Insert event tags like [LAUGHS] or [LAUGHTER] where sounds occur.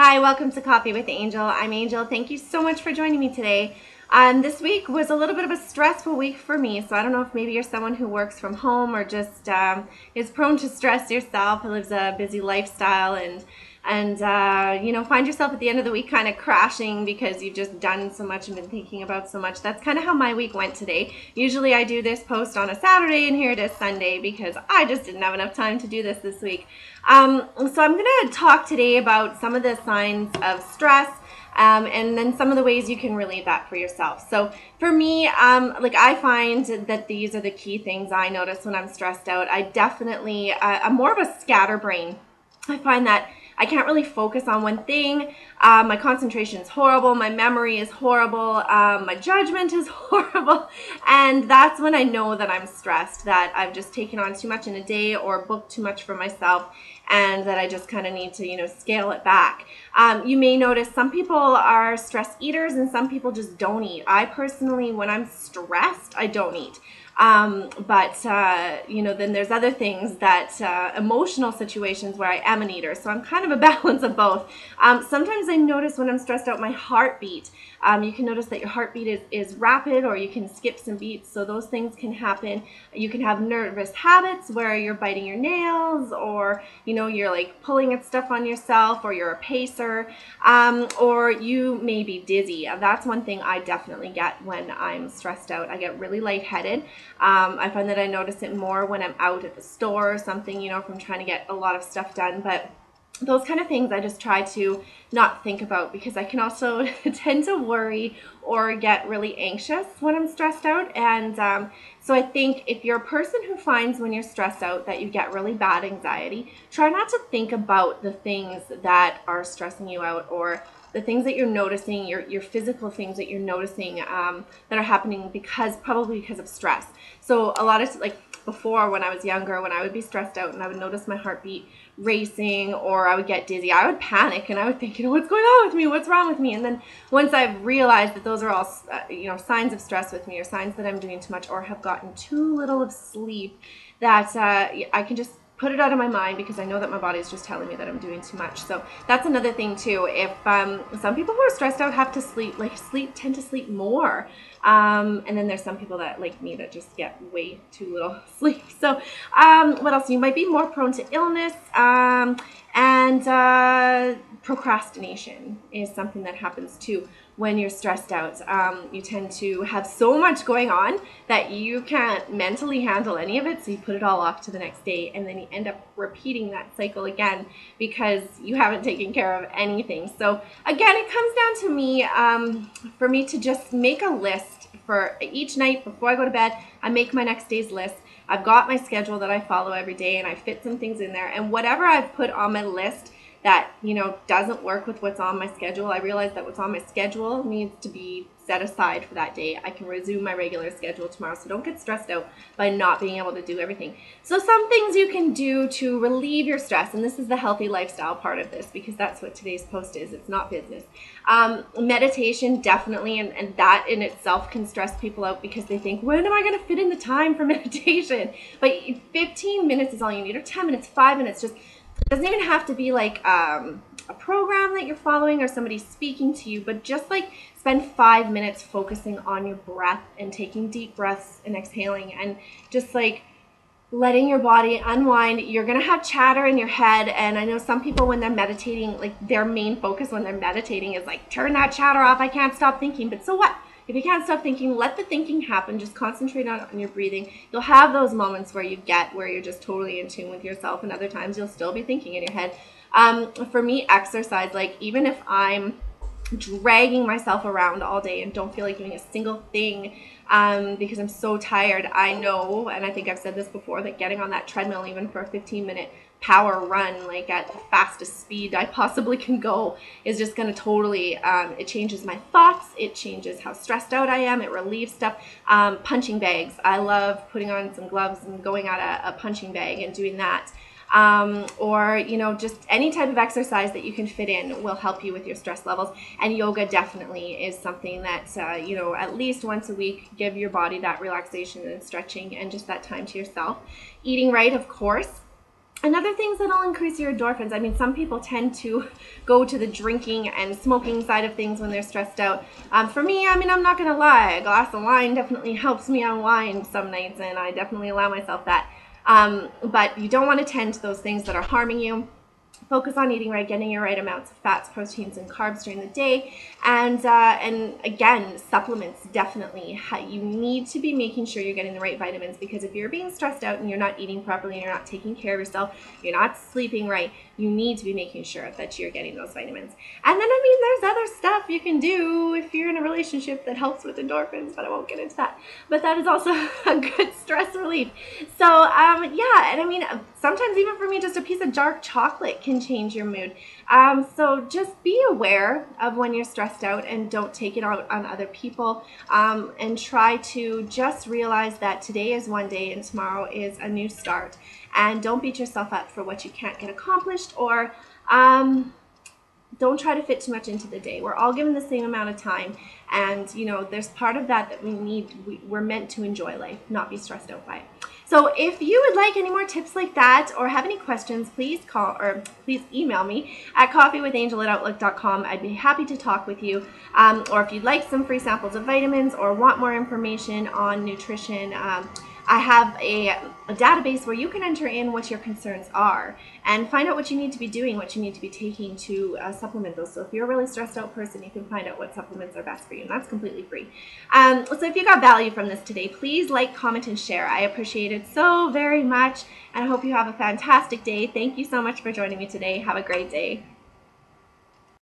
Hi, welcome to Coffee with Angel. I'm Angel. Thank you so much for joining me today. Um, this week was a little bit of a stressful week for me, so I don't know if maybe you're someone who works from home or just um, is prone to stress yourself, lives a busy lifestyle, and and uh, you know find yourself at the end of the week kind of crashing because you've just done so much and been thinking about so much that's kind of how my week went today usually i do this post on a saturday and here it is sunday because i just didn't have enough time to do this this week um, so i'm going to talk today about some of the signs of stress um, and then some of the ways you can relieve that for yourself. So for me, um, like I find that these are the key things I notice when I'm stressed out. I definitely, uh, I'm more of a scatterbrain. I find that I can't really focus on one thing. Um, my concentration is horrible. My memory is horrible. Um, my judgment is [LAUGHS] horrible. And that's when I know that I'm stressed, that I've just taken on too much in a day or booked too much for myself and that I just kind of need to, you know, scale it back. Um, you may notice some people are stress eaters and some people just don't eat. I personally, when I'm stressed, I don't eat. Um, but uh, you know, then there's other things that uh, emotional situations where I am an eater. So I'm kind of a [LAUGHS] balance of both. Um, sometimes I notice when I'm stressed out, my heartbeat. Um, you can notice that your heartbeat is, is rapid, or you can skip some beats. So those things can happen. You can have nervous habits where you're biting your nails, or you know, you're like pulling at stuff on yourself, or you're a pacer, um, or you may be dizzy. That's one thing I definitely get when I'm stressed out. I get really lightheaded. Um, I find that I notice it more when I'm out at the store or something, you know, I'm trying to get a lot of stuff done. But those kind of things I just try to not think about because I can also [LAUGHS] tend to worry or get really anxious when I'm stressed out. And um, so I think if you're a person who finds when you're stressed out that you get really bad anxiety, try not to think about the things that are stressing you out or the things that you're noticing, your, your physical things that you're noticing um, that are happening because probably because of stress. So a lot of like before when I was younger, when I would be stressed out and I would notice my heartbeat racing or I would get dizzy, I would panic and I would think, you know, what's going on with me? What's wrong with me? And then once I've realized that those are all, uh, you know, signs of stress with me or signs that I'm doing too much or have gotten too little of sleep, that uh, I can just put it out of my mind because I know that my body is just telling me that I'm doing too much. So that's another thing too. If um, some people who are stressed out have to sleep, like sleep, tend to sleep more. Um, and then there's some people that like me that just get way too little [LAUGHS] sleep. So um, what else? You might be more prone to illness. Um, and uh, procrastination is something that happens too when you're stressed out. Um, you tend to have so much going on that you can't mentally handle any of it, so you put it all off to the next day, and then you end up repeating that cycle again because you haven't taken care of anything. So, again, it comes down to me um, for me to just make a list for each night before I go to bed. I make my next day's list. I've got my schedule that I follow every day, and I fit some things in there, and whatever I've put on my list that you know doesn't work with what's on my schedule. I realize that what's on my schedule needs to be set aside for that day. I can resume my regular schedule tomorrow so don't get stressed out by not being able to do everything. So some things you can do to relieve your stress and this is the healthy lifestyle part of this because that's what today's post is. It's not business. Um, meditation definitely and, and that in itself can stress people out because they think when am i going to fit in the time for [LAUGHS] meditation? But 15 minutes is all you need or 10 minutes 5 minutes just it doesn't even have to be like um, a program that you're following or somebody speaking to you, but just like spend five minutes focusing on your breath and taking deep breaths and exhaling and just like letting your body unwind. You're going to have chatter in your head. And I know some people, when they're meditating, like their main focus when they're meditating is like, turn that chatter off. I can't stop thinking. But so what? If you can't stop thinking, let the thinking happen. Just concentrate on, on your breathing. You'll have those moments where you get where you're just totally in tune with yourself, and other times you'll still be thinking in your head. Um, for me, exercise, like even if I'm dragging myself around all day and don't feel like doing a single thing um, because I'm so tired. I know, and I think I've said this before, that getting on that treadmill, even for a 15 minute power run, like at the fastest speed I possibly can go, is just going to totally, um, it changes my thoughts. It changes how stressed out I am. It relieves stuff. Um, punching bags. I love putting on some gloves and going at a, a punching bag and doing that um, or you know just any type of exercise that you can fit in will help you with your stress levels and yoga definitely is something that uh, you know at least once a week give your body that relaxation and stretching and just that time to yourself eating right of course and other things that'll increase your endorphins. I mean, some people tend to go to the drinking and smoking side of things when they're stressed out. Um, for me, I mean, I'm not gonna lie, a glass of wine definitely helps me unwind some nights, and I definitely allow myself that. Um, but you don't want to tend to those things that are harming you focus on eating right, getting your right amounts of fats, proteins, and carbs during the day. And uh, and again, supplements definitely. You need to be making sure you're getting the right vitamins because if you're being stressed out and you're not eating properly and you're not taking care of yourself, you're not sleeping right, you need to be making sure that you're getting those vitamins. And then I mean, there's other stuff you can do if you're in a relationship that helps with endorphins, but I won't get into that. But that is also [LAUGHS] a good stress relief. So um, yeah, and I mean, sometimes even for me, just a piece of dark chocolate can change your mood. Um, so just be aware of when you're stressed out and don't take it out on other people. Um, and try to just realize that today is one day and tomorrow is a new start. And don't beat yourself up for what you can't get accomplished or um, don't try to fit too much into the day. We're all given the same amount of time. And, you know, there's part of that that we need, we, we're meant to enjoy life, not be stressed out by it. So if you would like any more tips like that or have any questions, please call or please email me at coffeewithangel at outlook.com. I'd be happy to talk with you. Um, or if you'd like some free samples of vitamins or want more information on nutrition, um, I have a, a, database where you can enter in what your concerns are and find out what you need to be doing, what you need to be taking to uh, supplement those. So if you're a really stressed out person, you can find out what supplements are best for you, and that's completely free. Um, so if you got value from this today, please like, comment, and share. I appreciate it so very much, and I hope you have a fantastic day. Thank you so much for joining me today. Have a great day.